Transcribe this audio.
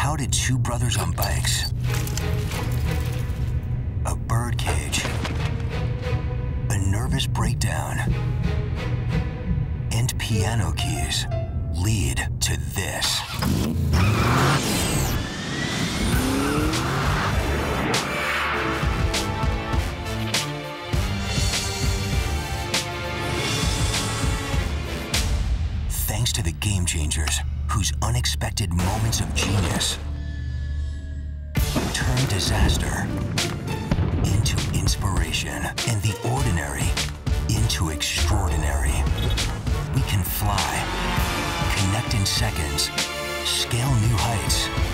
How did two brothers on bikes, a birdcage, a nervous breakdown, and piano keys lead to this? Thanks to the game changers, whose unexpected moments of genius turn disaster into inspiration and the ordinary into extraordinary. We can fly, connect in seconds, scale new heights,